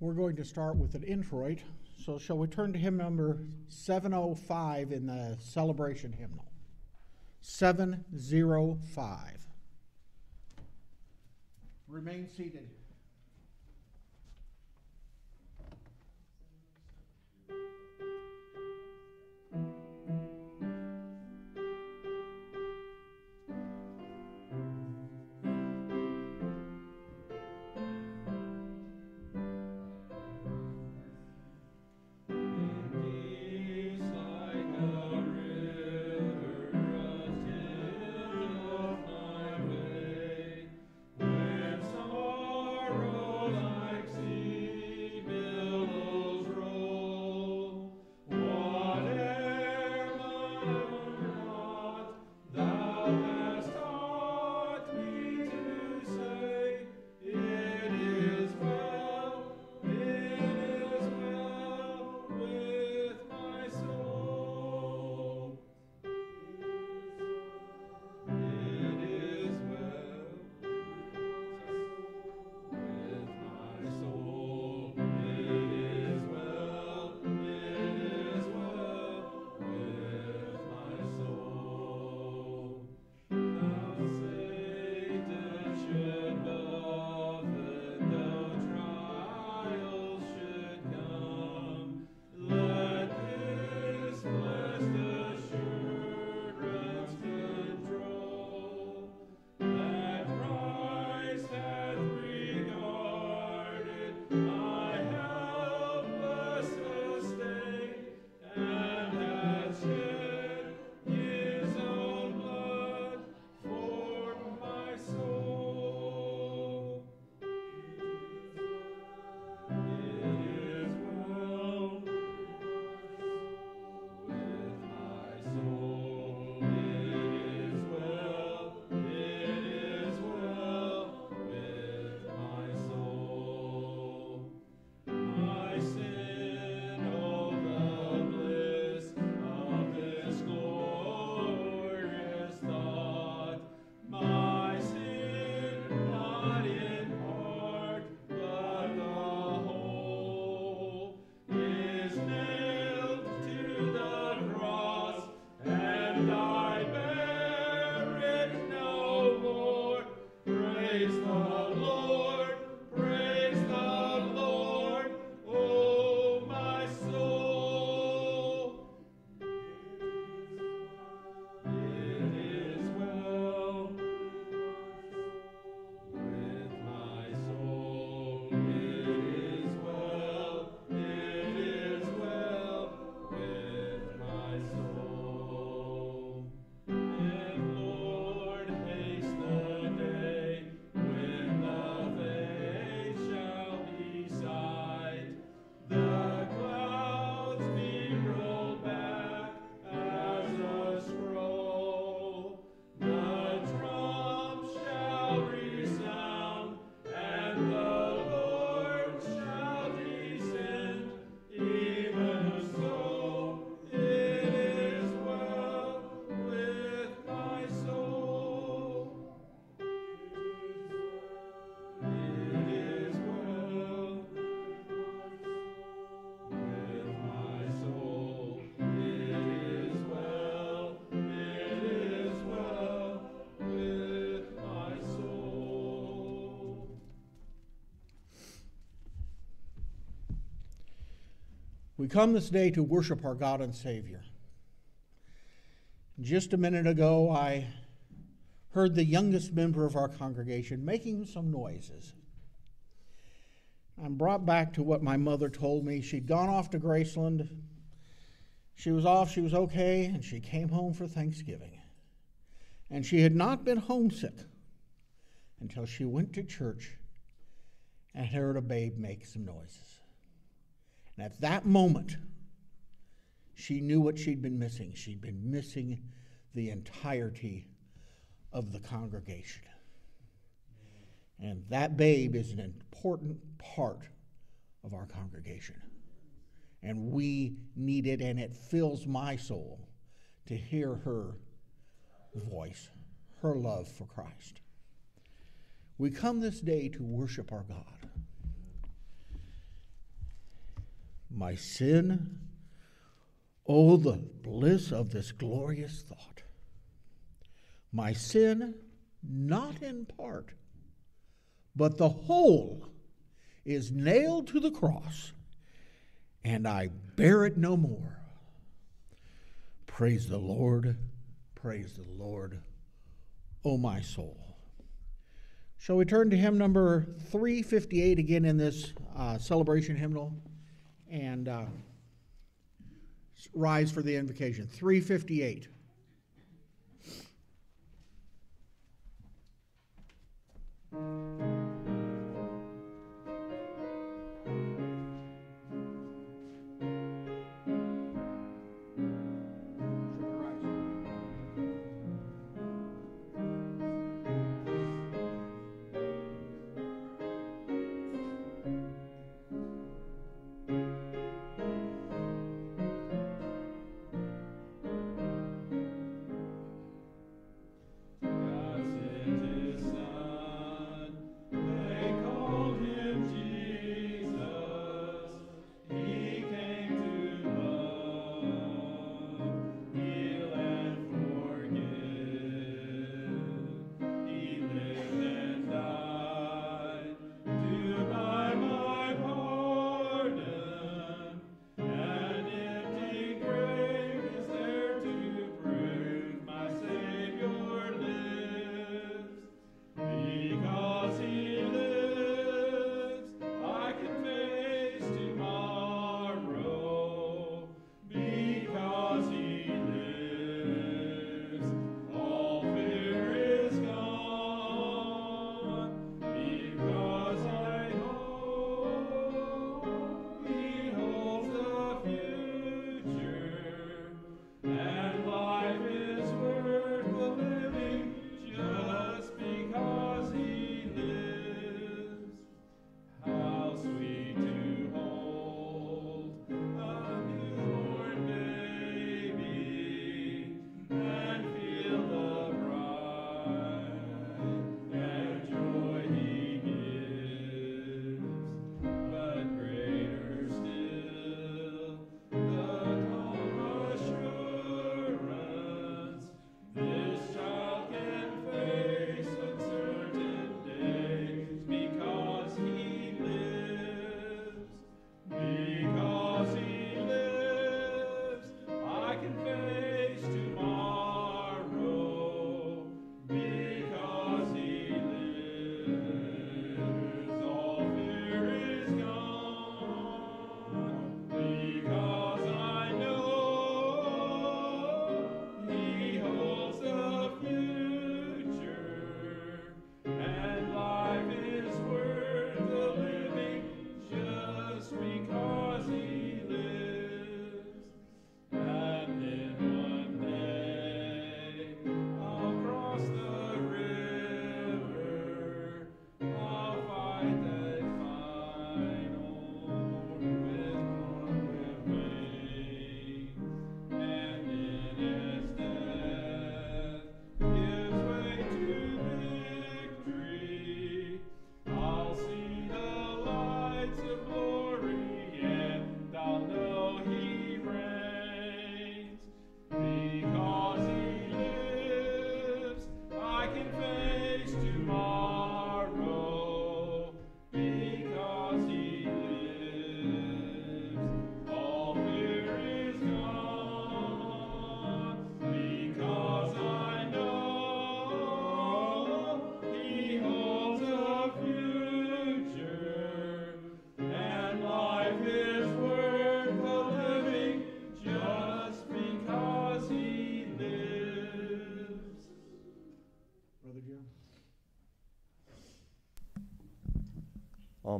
We're going to start with an introit. So, shall we turn to hymn number 705 in the celebration hymnal? 705. Remain seated. Come this day to worship our God and Savior. Just a minute ago, I heard the youngest member of our congregation making some noises. I'm brought back to what my mother told me. She'd gone off to Graceland. She was off, she was okay, and she came home for Thanksgiving. And she had not been homesick until she went to church and heard a babe make some noises. And at that moment, she knew what she'd been missing. She'd been missing the entirety of the congregation. And that babe is an important part of our congregation. And we need it, and it fills my soul to hear her voice, her love for Christ. We come this day to worship our God. My sin. Oh, the bliss of this glorious thought. My sin, not in part, but the whole, is nailed to the cross, and I bear it no more. Praise the Lord, praise the Lord, O my soul. Shall we turn to hymn number 358 again in this uh, celebration hymnal and uh, rise for the invocation? 358.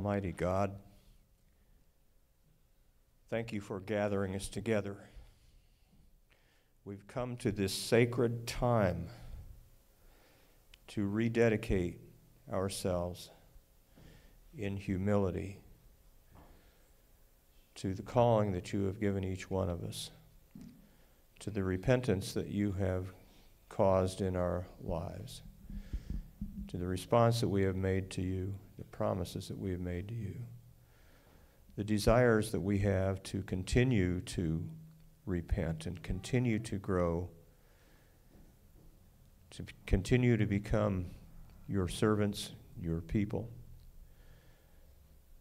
Almighty God, thank you for gathering us together. We've come to this sacred time to rededicate ourselves in humility to the calling that you have given each one of us, to the repentance that you have caused in our lives, to the response that we have made to you promises that we have made to you. the desires that we have to continue to repent and continue to grow, to continue to become your servants, your people,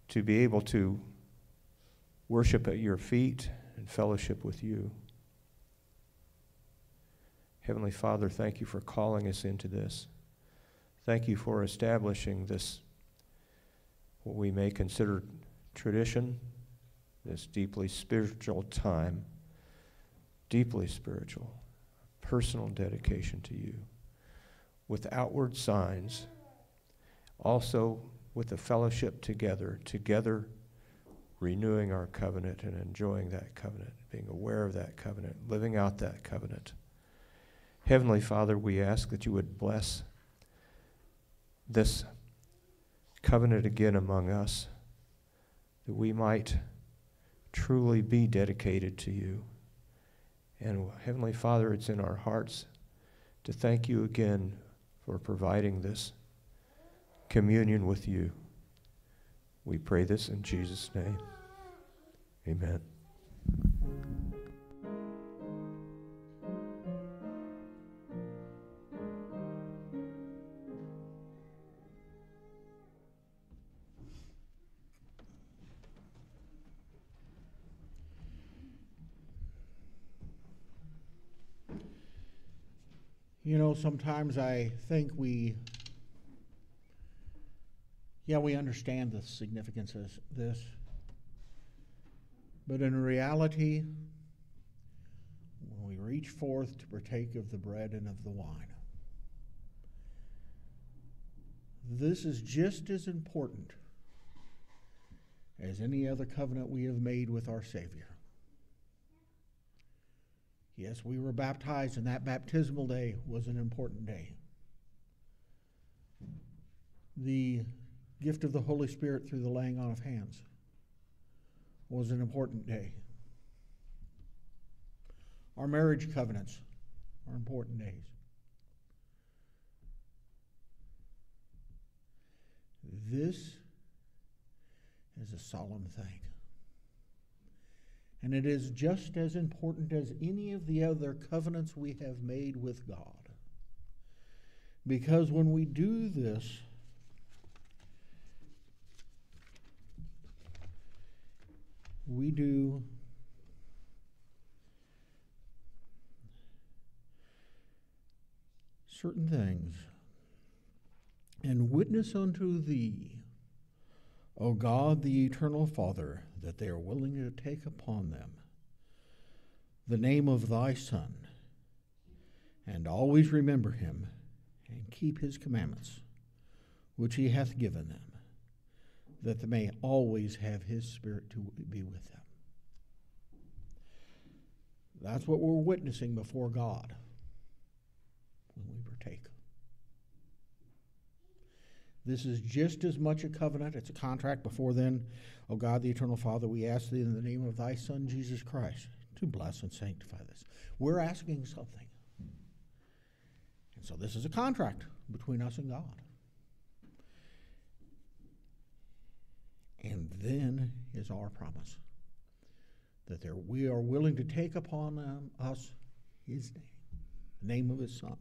to be able to worship at your feet and fellowship with you. Heavenly Father, thank you for calling us into this. Thank you for establishing this, what we may consider tradition, this deeply spiritual time, deeply spiritual, personal dedication to you, with outward signs, also with the fellowship together, together renewing our covenant and enjoying that covenant, being aware of that covenant, living out that covenant. Heavenly Father, we ask that you would bless this covenant again among us, that we might truly be dedicated to you. And Heavenly Father, it's in our hearts to thank you again for providing this communion with you. We pray this in Jesus' name. Amen. You know, sometimes I think we, yeah, we understand the significance of this. But in reality, when we reach forth to partake of the bread and of the wine, this is just as important as any other covenant we have made with our Savior. Yes, we were baptized, and that baptismal day was an important day. The gift of the Holy Spirit through the laying on of hands was an important day. Our marriage covenants are important days. This is a solemn thing. And it is just as important as any of the other covenants we have made with God. Because when we do this, we do certain things and witness unto thee, O God, the eternal Father, that they are willing to take upon them the name of thy Son, and always remember him and keep his commandments, which he hath given them, that they may always have his Spirit to be with them. That's what we're witnessing before God when we partake. This is just as much a covenant, it's a contract before then. O God, the eternal Father, we ask thee in the name of thy Son, Jesus Christ, to bless and sanctify this. We're asking something. And so this is a contract between us and God. And then is our promise that there, we are willing to take upon um, us his name, the name of his Son,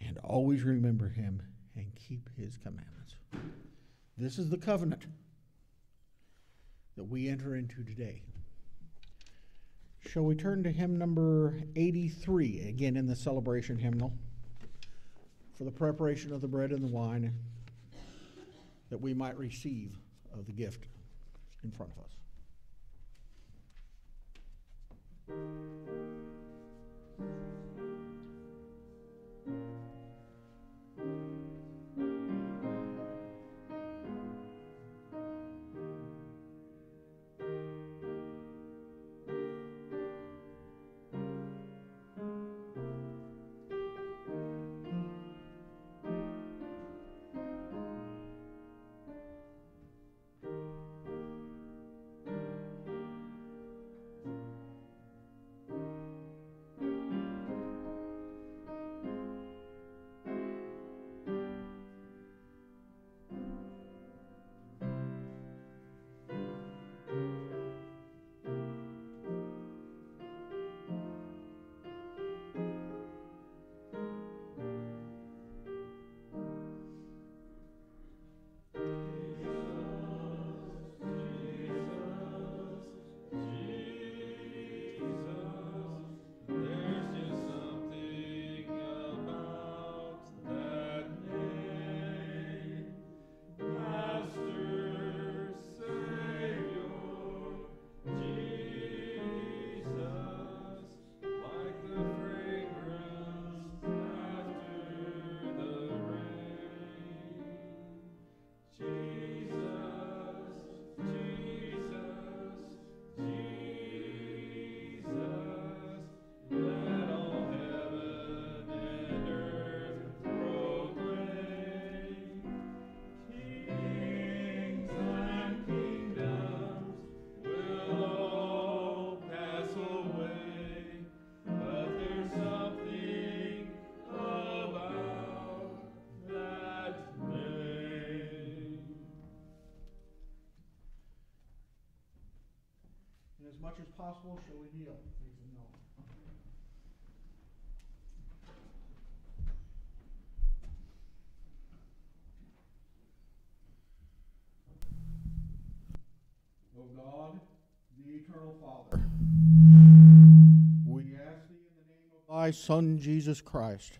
and always remember him and keep his commandments. This is the covenant that we enter into today. Shall we turn to hymn number 83, again in the celebration hymnal, for the preparation of the bread and the wine that we might receive of the gift in front of us. Much as possible, shall we kneel? The altar. O God, the eternal Father, we ask thee in the name of thy Son, Jesus Christ,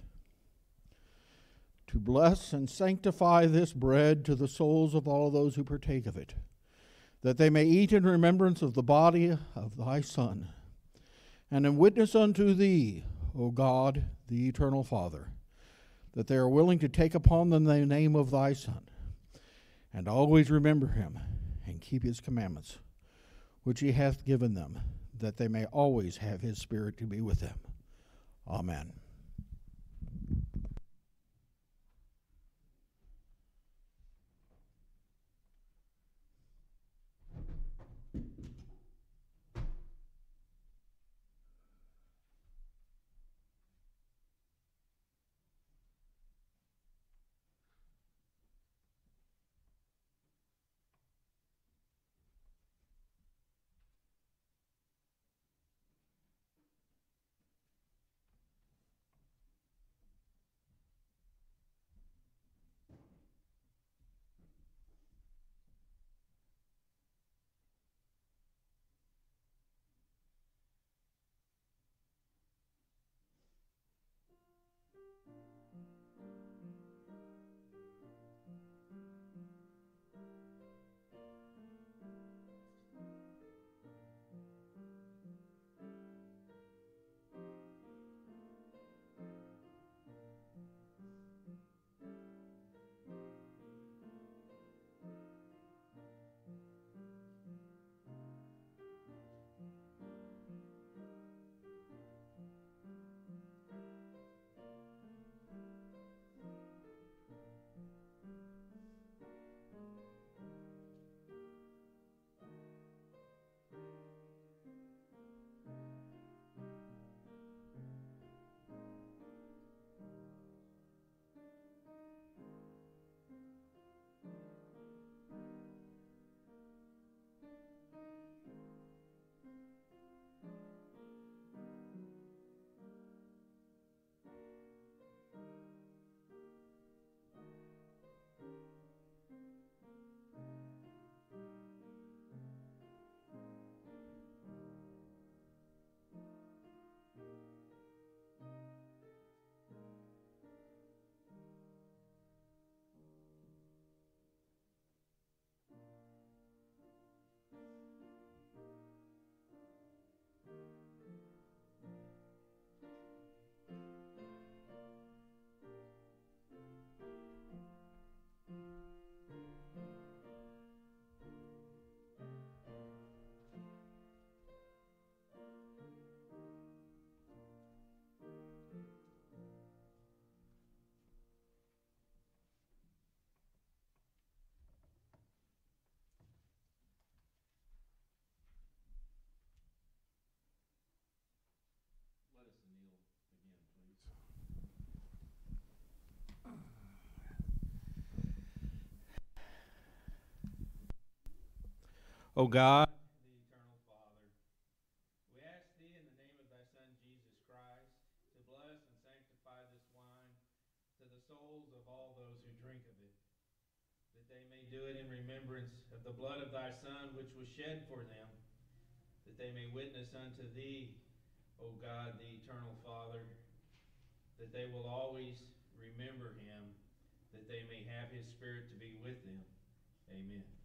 to bless and sanctify this bread to the souls of all those who partake of it, that they may eat in remembrance of the body of thy Son, and in witness unto thee, O God, the eternal Father, that they are willing to take upon them the name of thy Son, and always remember him and keep his commandments, which he hath given them, that they may always have his Spirit to be with them. Amen. O God, the eternal Father, we ask thee in the name of thy Son Jesus Christ to bless and sanctify this wine to the souls of all those who drink of it, that they may do it in remembrance of the blood of thy Son which was shed for them, that they may witness unto thee, O God, the eternal Father, that they will always remember him, that they may have his Spirit to be with them. Amen.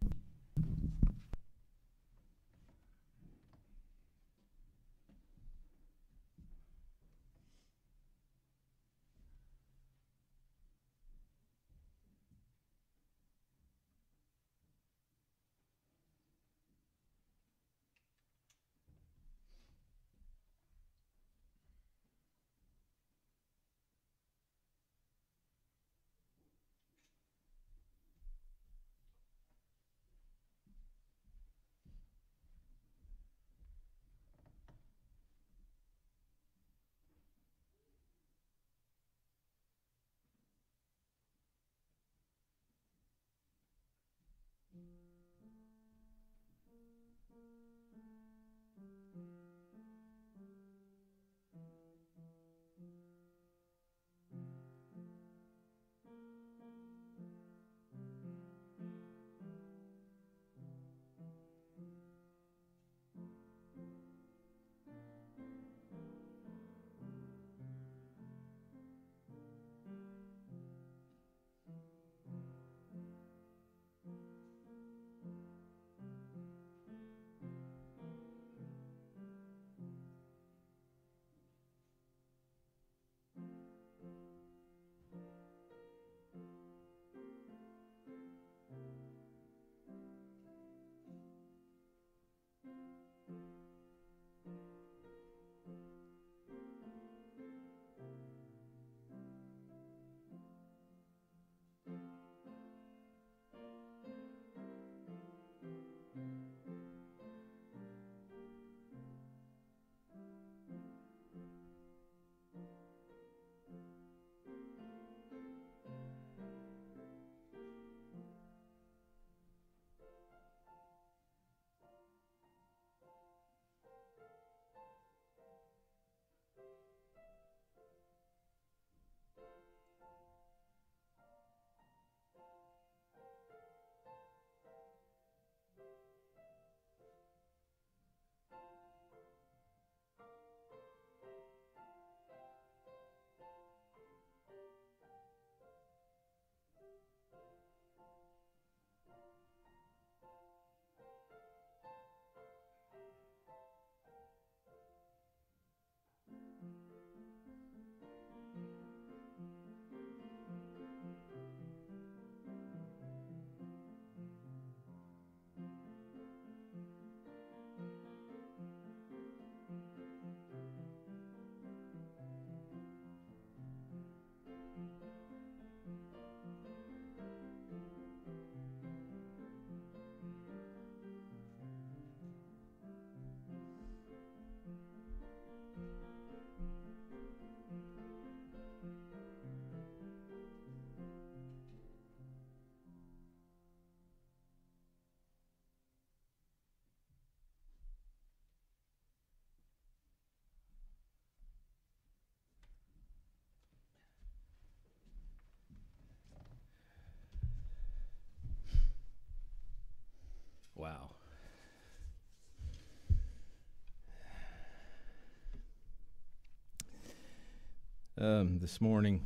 Um, this morning,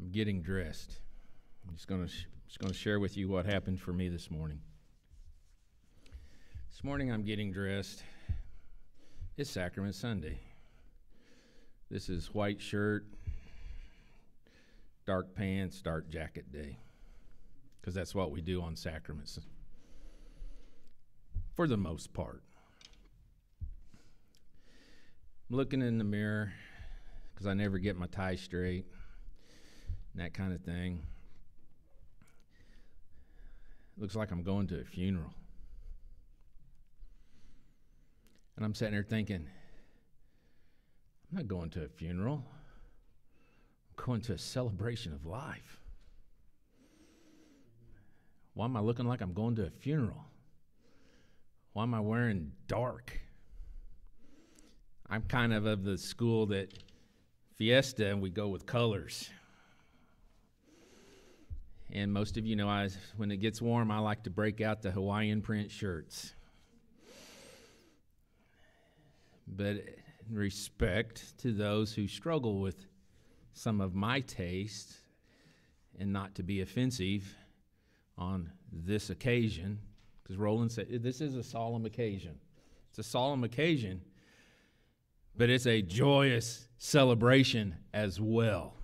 I'm getting dressed. I'm just going to sh- just going to share with you what happened for me this morning. This morning, I'm getting dressed. It's Sacrament Sunday. This is white shirt, dark pants, dark jacket day, because that's what we do on sacraments for the most part. I'm looking in the mirror because I never get my tie straight and that kind of thing. Looks like I'm going to a funeral. And I'm sitting there thinking, I'm not going to a funeral. I'm going to a celebration of life. Why am I looking like I'm going to a funeral? Why am I wearing dark? I'm kind of of the school that fiesta and we go with colors. And most of you know, I, when it gets warm, I like to break out the Hawaiian print shirts. But respect to those who struggle with some of my taste, and not to be offensive on this occasion, because Roland said this is a solemn occasion. It's a solemn occasion, but it's a joyous celebration as well.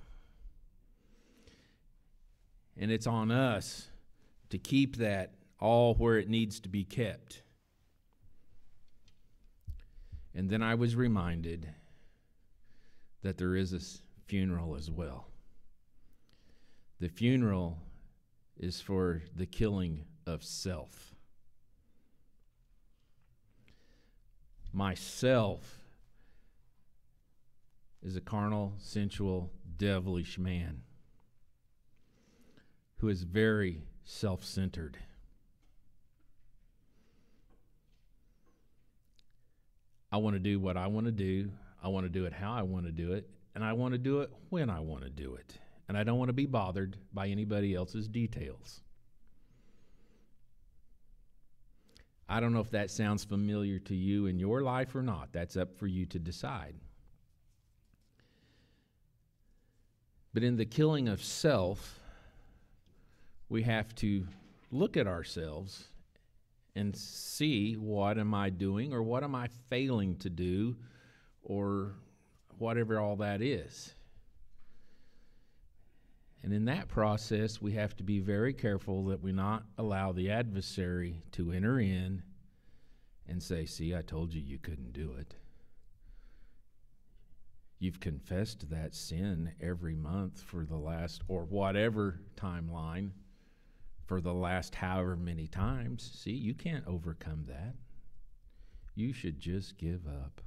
And it's on us to keep that all where it needs to be kept. And then I was reminded that there is a funeral as well. The funeral is for the killing of self. Myself is a carnal, sensual, devilish man who is very self centered. I want to do what I want to do. I want to do it how I want to do it, and I want to do it when I want to do it. And I don't want to be bothered by anybody else's details. I don't know if that sounds familiar to you in your life or not. That's up for you to decide. But in the killing of self, we have to look at ourselves and see what am I doing or what am I failing to do or whatever all that is. And in that process, we have to be very careful that we not allow the adversary to enter in and say, See, I told you you couldn't do it. You've confessed that sin every month for the last, or whatever timeline, for the last however many times. See, you can't overcome that. You should just give up.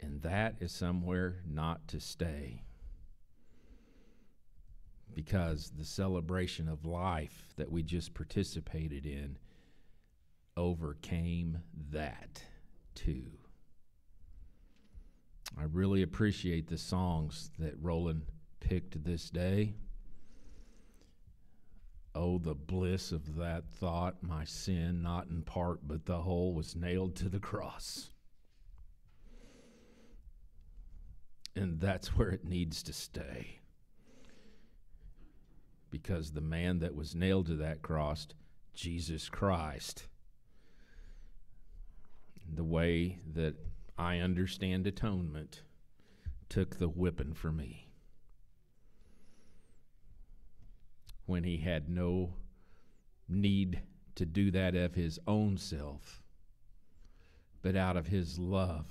And that is somewhere not to stay. Because the celebration of life that we just participated in overcame that too. I really appreciate the songs that Roland picked this day. Oh, the bliss of that thought, my sin, not in part, but the whole, was nailed to the cross. And that's where it needs to stay. Because the man that was nailed to that cross, Jesus Christ, the way that I understand atonement, took the whipping for me. When he had no need to do that of his own self, but out of his love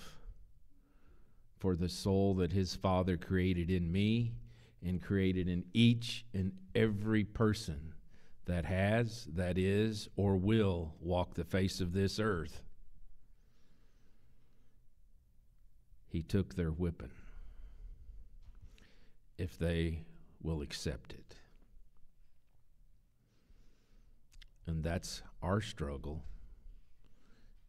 for the soul that his Father created in me and created in each and every person that has, that is, or will walk the face of this earth. He took their whipping if they will accept it. And that's our struggle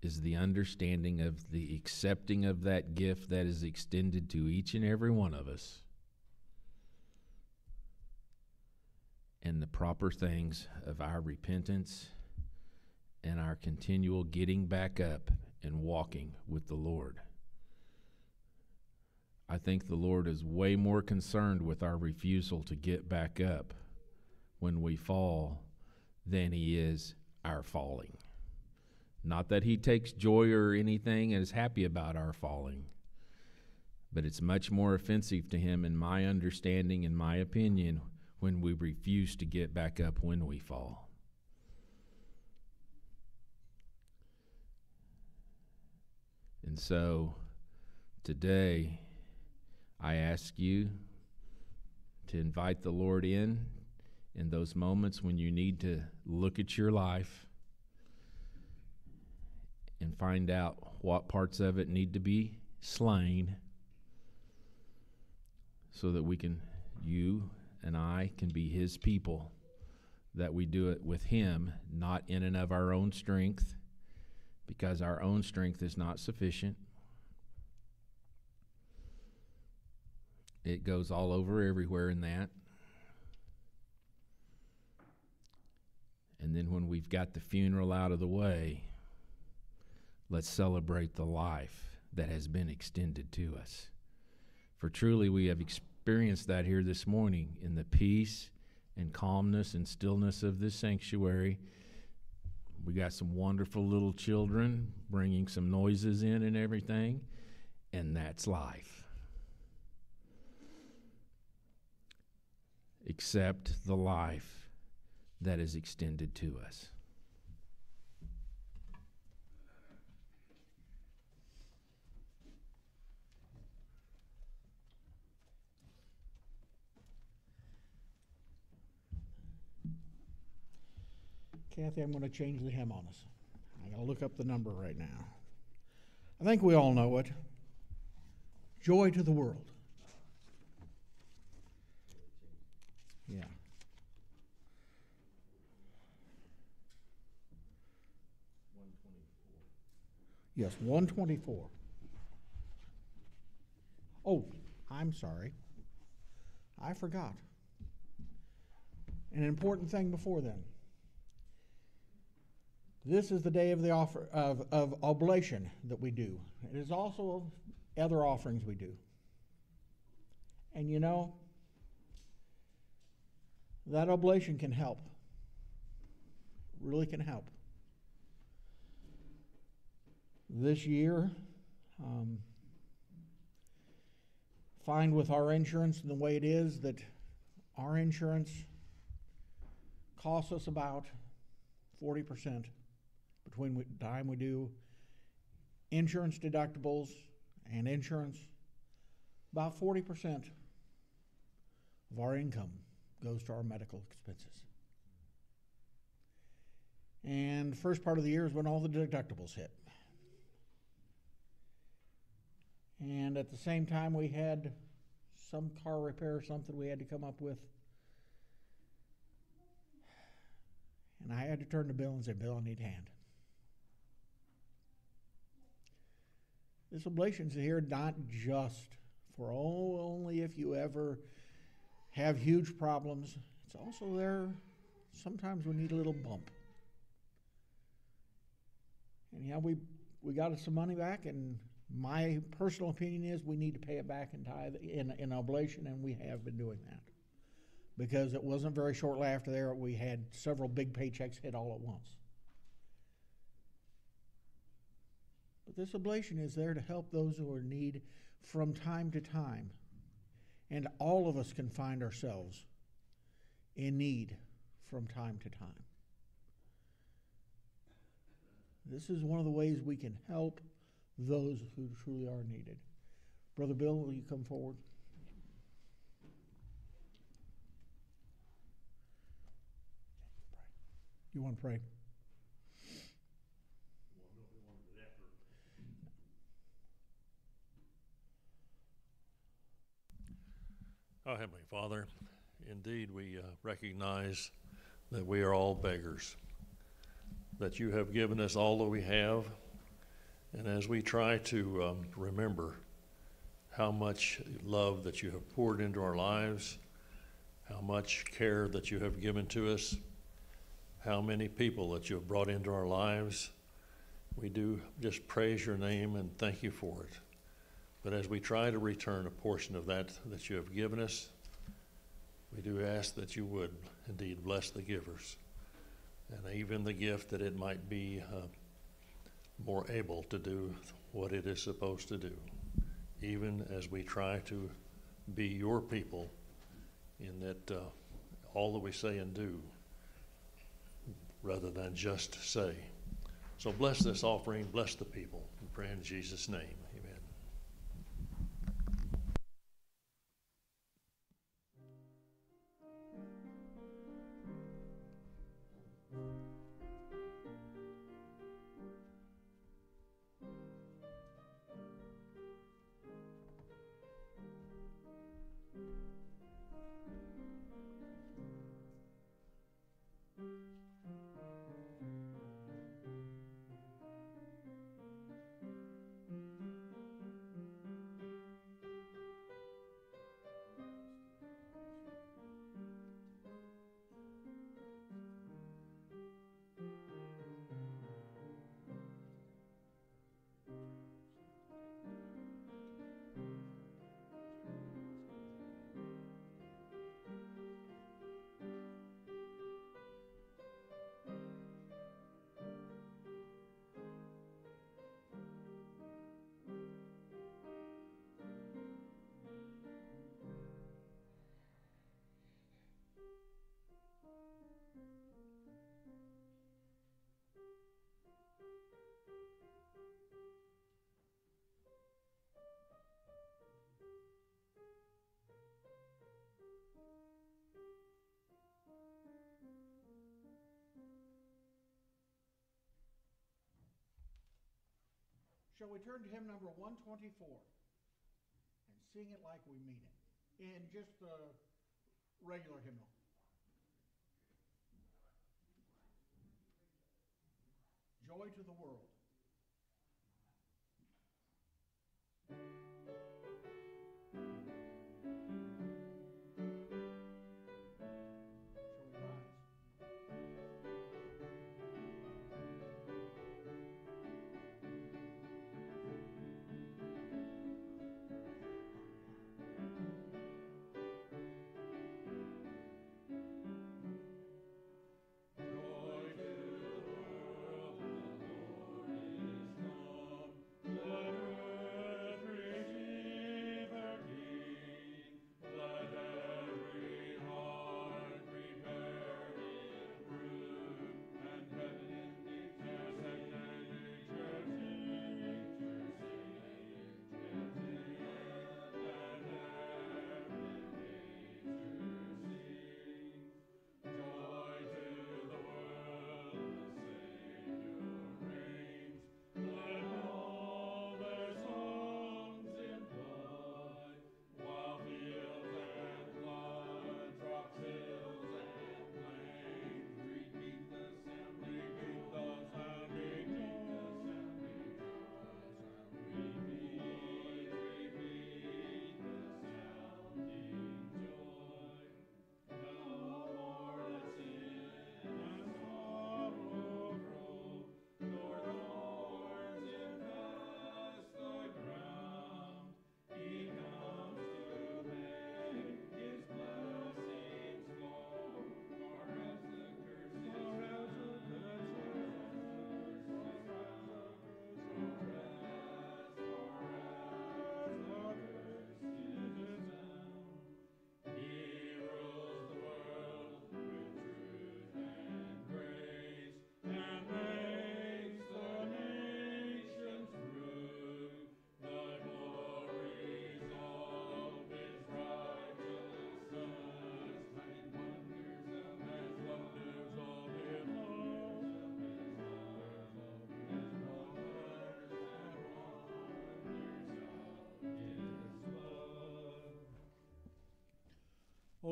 is the understanding of the accepting of that gift that is extended to each and every one of us and the proper things of our repentance and our continual getting back up and walking with the Lord. I think the Lord is way more concerned with our refusal to get back up when we fall than he is our falling. Not that he takes joy or anything and is happy about our falling, but it's much more offensive to him, in my understanding, in my opinion, when we refuse to get back up when we fall. And so today, I ask you to invite the Lord in in those moments when you need to look at your life and find out what parts of it need to be slain so that we can, you and I, can be His people. That we do it with Him, not in and of our own strength, because our own strength is not sufficient. It goes all over everywhere in that. And then when we've got the funeral out of the way, let's celebrate the life that has been extended to us. For truly, we have experienced that here this morning in the peace and calmness and stillness of this sanctuary. We got some wonderful little children bringing some noises in and everything, and that's life. Accept the life that is extended to us. Kathy, I'm going to change the hymn on us. I got to look up the number right now. I think we all know it. Joy to the world. Yeah. Yes, one twenty-four. Oh, I'm sorry. I forgot. An important thing before then. This is the day of the offer of, of oblation that we do. It is also other offerings we do. And you know, that oblation can help. Really can help. This year, um, find with our insurance and the way it is that our insurance costs us about forty percent between the time we do insurance deductibles and insurance. About forty percent of our income goes to our medical expenses. And first part of the year is when all the deductibles hit. And at the same time, we had some car repair or something we had to come up with. And I had to turn to Bill and say, Bill, I need a hand. This oblation's here not just for oh, only if you ever have huge problems. It's also there sometimes we need a little bump. And yeah, we we got some money back, and my personal opinion is we need to pay it back in tithe in in oblation, and we have been doing that because it wasn't very shortly after there we had several big paychecks hit all at once. But this oblation is there to help those who are in need from time to time. And all of us can find ourselves in need from time to time. This is one of the ways we can help those who truly are needed. Brother Bill, will you come forward? You want to pray? Oh, Heavenly Father, indeed we uh, recognize that we are all beggars, that you have given us all that we have, and as we try to um, remember how much love that you have poured into our lives, how much care that you have given to us, how many people that you have brought into our lives, we do just praise your name and thank you for it. But as we try to return a portion of that that you have given us, we do ask that you would indeed bless the givers and even the gift that it might be uh, more able to do what it is supposed to do, even as we try to be your people in that uh, all that we say and do rather than just say. So bless this offering, bless the people. We pray in Jesus' name. Shall we turn to hymn number 124 and sing it like we mean it in just the regular hymnal? Joy to the world.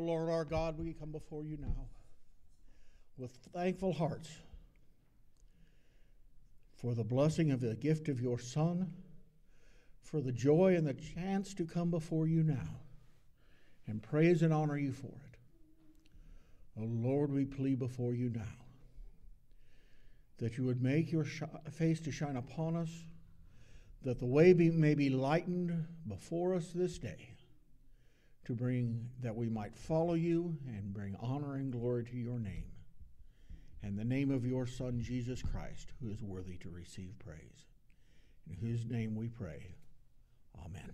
Lord our God, we come before you now with thankful hearts for the blessing of the gift of your Son, for the joy and the chance to come before you now and praise and honor you for it. O Lord, we plead before you now that you would make your sh- face to shine upon us, that the way be, may be lightened before us this day, to bring that we might follow you and bring honor and glory to your name. and the name of your Son, Jesus Christ, who is worthy to receive praise. In whose name we pray. Amen.